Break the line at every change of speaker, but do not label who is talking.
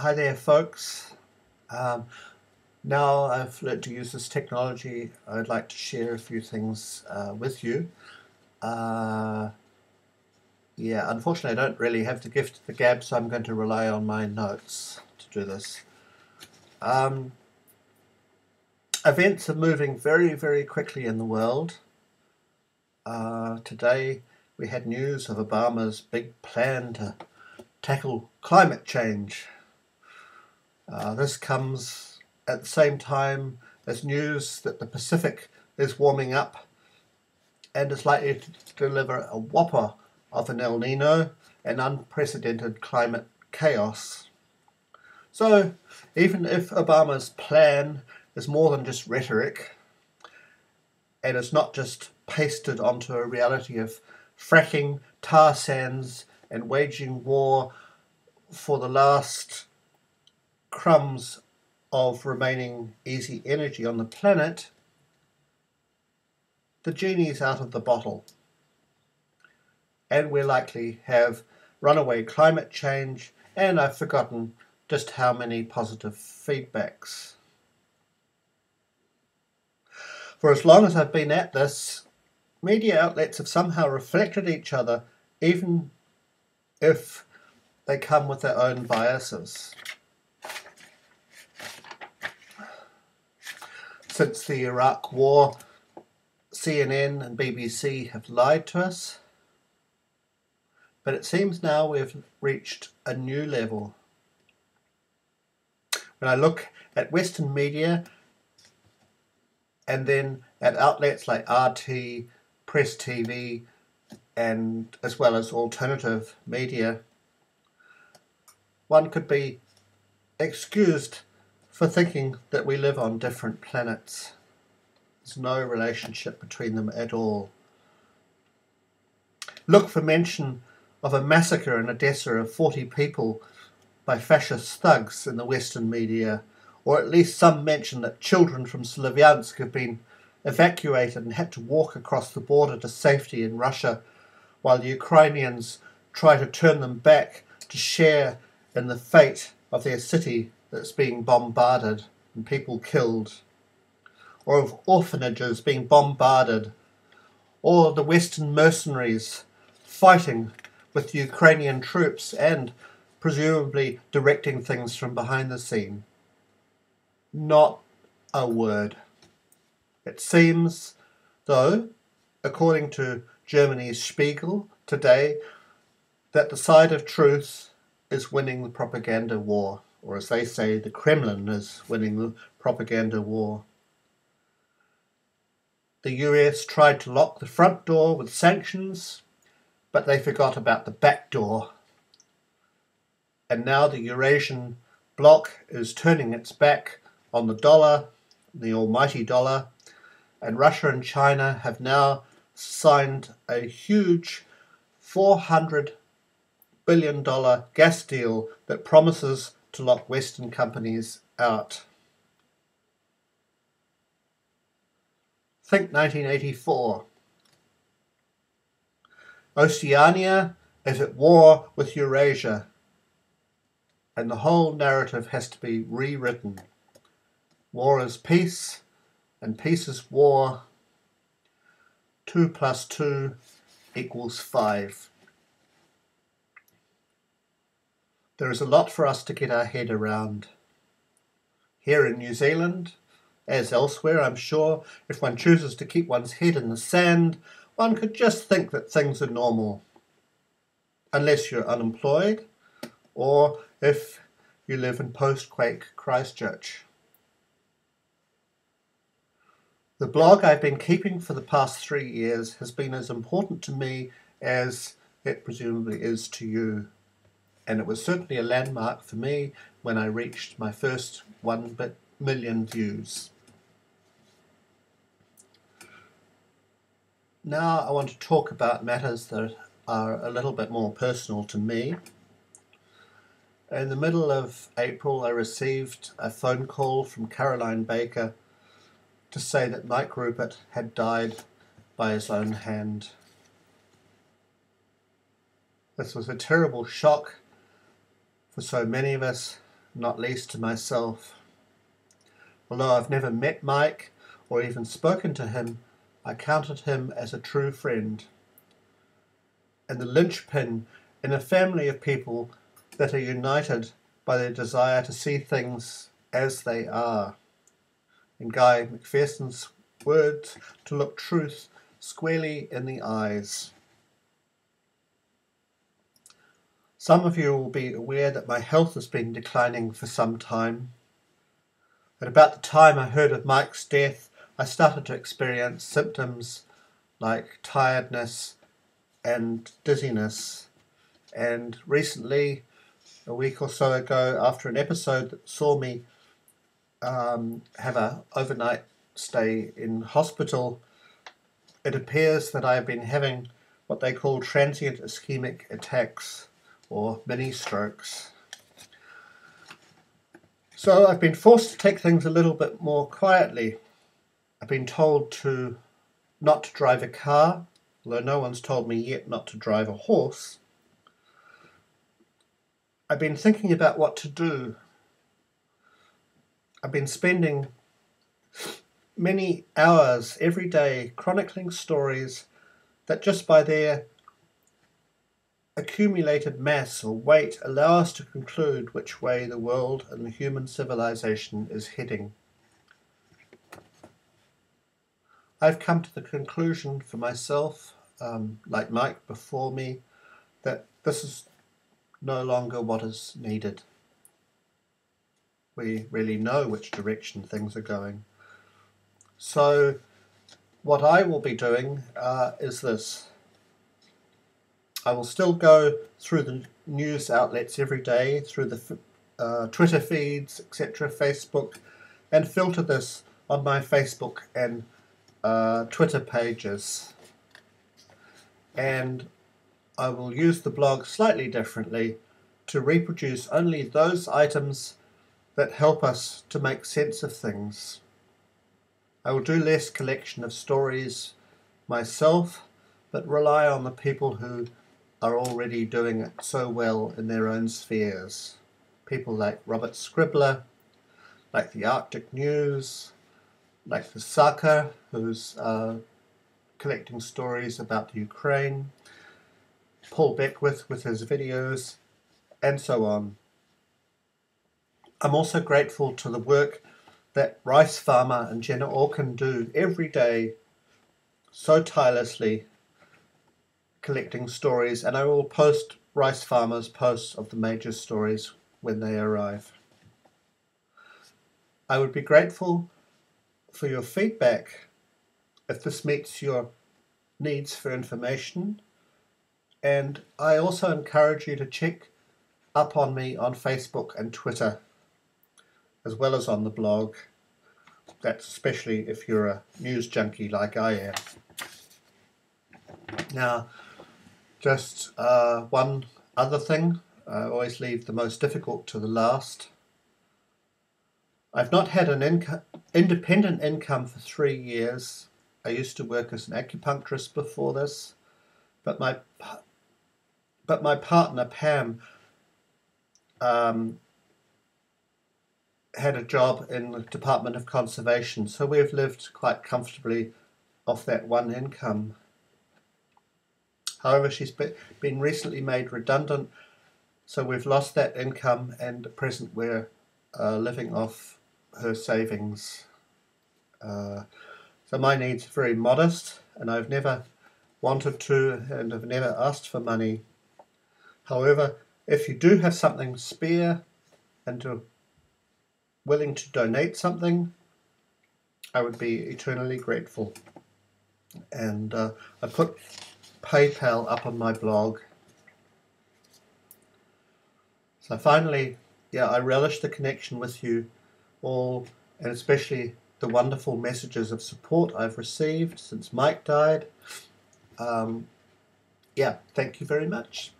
Hi there, folks. Um, now I've learned to use this technology, I'd like to share a few things uh, with you. Uh, yeah, unfortunately, I don't really have the gift of the gab, so I'm going to rely on my notes to do this. Um, events are moving very, very quickly in the world. Uh, today, we had news of Obama's big plan to tackle climate change. Uh, this comes at the same time as news that the Pacific is warming up and is likely to deliver a whopper of an El Nino and unprecedented climate chaos. So, even if Obama's plan is more than just rhetoric, and it's not just pasted onto a reality of fracking, tar sands, and waging war for the last crumbs of remaining easy energy on the planet, the genie's out of the bottle. And we likely have runaway climate change, and I've forgotten just how many positive feedbacks. For as long as I've been at this, media outlets have somehow reflected each other, even if they come with their own biases. Since the Iraq War, CNN and BBC have lied to us, but it seems now we've reached a new level. When I look at Western media and then at outlets like RT, Press TV, and as well as alternative media, one could be excused for thinking that we live on different planets. There's no relationship between them at all. Look for mention of a massacre in Odessa of 40 people by fascist thugs in the Western media, or at least some mention that children from Slavyansk have been evacuated and had to walk across the border to safety in Russia, while the Ukrainians try to turn them back to share in the fate of their city that's being bombarded and people killed, or of orphanages being bombarded, or the Western mercenaries fighting with Ukrainian troops and presumably directing things from behind the scene. Not a word. It seems, though, according to Germany's Spiegel today, that the side of truth is winning the propaganda war or as they say, the Kremlin is winning the propaganda war. The US tried to lock the front door with sanctions, but they forgot about the back door. And now the Eurasian bloc is turning its back on the dollar, the almighty dollar, and Russia and China have now signed a huge 400 billion dollar gas deal that promises to lock Western companies out. Think 1984. Oceania is at war with Eurasia, and the whole narrative has to be rewritten. War is peace, and peace is war. 2 plus 2 equals 5. There is a lot for us to get our head around. Here in New Zealand, as elsewhere, I'm sure, if one chooses to keep one's head in the sand, one could just think that things are normal. Unless you're unemployed, or if you live in post-quake Christchurch. The blog I've been keeping for the past three years has been as important to me as it presumably is to you and it was certainly a landmark for me when I reached my first one million views. Now I want to talk about matters that are a little bit more personal to me. In the middle of April I received a phone call from Carolyn Baker to say that Mike Ruppert had died by his own hand. This was a terrible shock for so many of us not least to myself. Although I've never met Mike or even spoken to him, I counted him as a true friend and the linchpin in a family of people that are united by their desire to see things as they are. In Guy McPherson's words, to look truth squarely in the eyes. Some of you will be aware that my health has been declining for some time. At about the time I heard of Mike's death, I started to experience symptoms like tiredness and dizziness. And recently, a week or so ago, after an episode that saw me um, have a overnight stay in hospital, it appears that I have been having what they call transient ischemic attacks or mini strokes. So I've been forced to take things a little bit more quietly. I've been told to not to drive a car, although no one's told me yet not to drive a horse. I've been thinking about what to do. I've been spending many hours every day chronicling stories that just by their accumulated mass or weight allow us to conclude which way the world and the human civilization is heading. I've come to the conclusion for myself, um, like Mike before me, that this is no longer what is needed. We really know which direction things are going. So, what I will be doing uh, is this. I will still go through the news outlets every day, through the uh, Twitter feeds, etc., Facebook, and filter this on my Facebook and uh, Twitter pages. And I will use the blog slightly differently to reproduce only those items that help us to make sense of things. I will do less collection of stories myself, but rely on the people who are already doing it so well in their own spheres. People like Robert Scribbler, like the Arctic News, like the Saker, who's uh, collecting stories about the Ukraine, Paul Beckwith with his videos, and so on. I'm also grateful to the work that Rice Farmer and Jenna Orkin do every day so tirelessly collecting stories, and I will post Rice Farmer's posts of the major stories when they arrive. I would be grateful for your feedback if this meets your needs for information. And I also encourage you to check up on me on Facebook and Twitter, as well as on the blog. That's especially if you're a news junkie like I am. Now, just uh, one other thing, I always leave the most difficult to the last. I've not had an inco- independent income for three years. I used to work as an acupuncturist before this, but my but my partner Pam um, had a job in the Department of Conservation, so we've lived quite comfortably off that one income. However, she's been recently made redundant, so we've lost that income, and at present we're uh, living off her savings. Uh, so my needs are very modest, and I've never wanted to and have never asked for money. However, if you do have something spare and are willing to donate something, I would be eternally grateful. And uh, I put PayPal up on my blog. So finally, yeah, I relish the connection with you all, and especially the wonderful messages of support I've received since Mike died. Um, yeah, thank you very much.